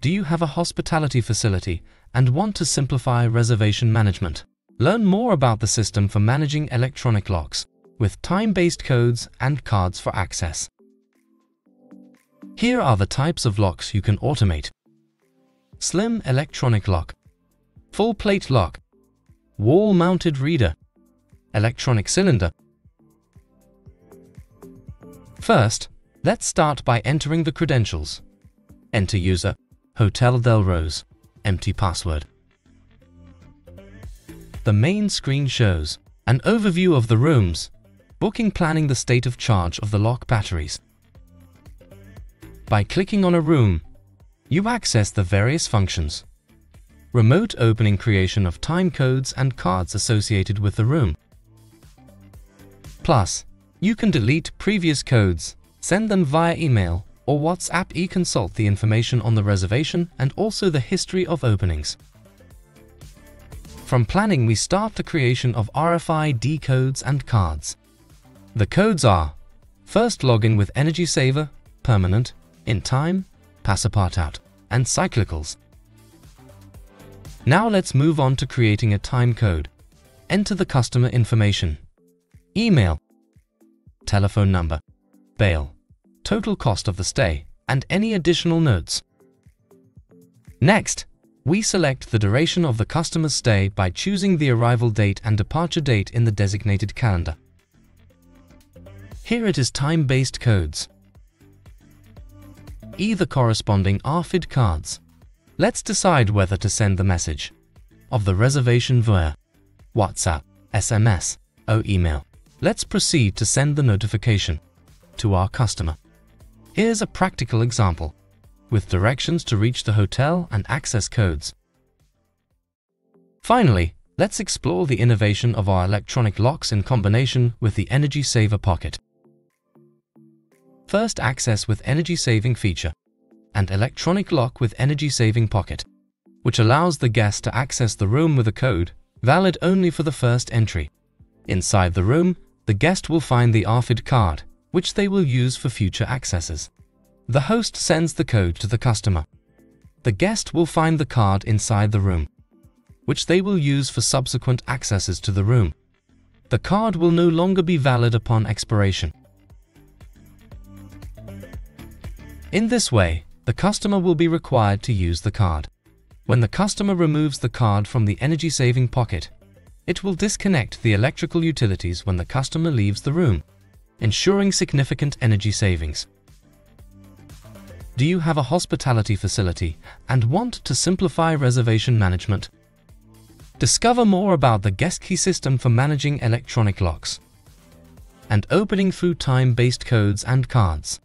Do you have a hospitality facility and want to simplify reservation management? Learn more about the system for managing electronic locks with time-based codes and cards for access. Here are the types of locks you can automate. Slim electronic lock, full plate lock, wall-mounted reader, electronic cylinder. First, let's start by entering the credentials. Enter user, Hotel Del Rose, empty password. The main screen shows an overview of the rooms, booking planning the state of charge of the lock batteries. By clicking on a room, you access the various functions. Remote opening creation of time codes and cards associated with the room. Plus, you can delete previous codes, send them via email or WhatsApp e-consult the information on the reservation and also the history of openings. From planning, we start the creation of RFID codes and cards. The codes are First login with Energy Saver, Permanent, In Time, Passapartout, and Cyclicals. Now let's move on to creating a time code. Enter the customer information. Email, telephone number, bail, total cost of the stay, and any additional notes. Next, we select the duration of the customer's stay by choosing the arrival date and departure date in the designated calendar. Here it is time-based codes. Either corresponding RFID cards. Let's decide whether to send the message of the reservation via WhatsApp, SMS, or email. Let's proceed to send the notification to our customer. Here's a practical example with directions to reach the hotel and access codes. Finally, let's explore the innovation of our electronic locks in combination with the Energy Saver Pocket. First access with Energy Saving feature and electronic lock with Energy Saving Pocket, which allows the guest to access the room with a code valid only for the first entry. Inside the room, the guest will find the RFID card, which they will use for future accesses. The host sends the code to the customer. The guest will find the card inside the room, which they will use for subsequent accesses to the room. The card will no longer be valid upon expiration. In this way, the customer will be required to use the card. When the customer removes the card from the energy-saving pocket, it will disconnect the electrical utilities when the customer leaves the room, ensuring significant energy savings. Do you have a hospitality facility and want to simplify reservation management? Discover more about the guest key system for managing electronic locks and opening through time-based codes and cards.